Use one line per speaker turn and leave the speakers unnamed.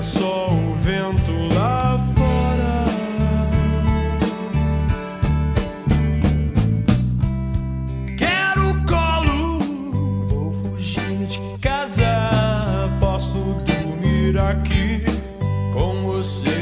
é só o vento lá fora. Quero colo, vou fugir de casa. Posso dormir aqui com você.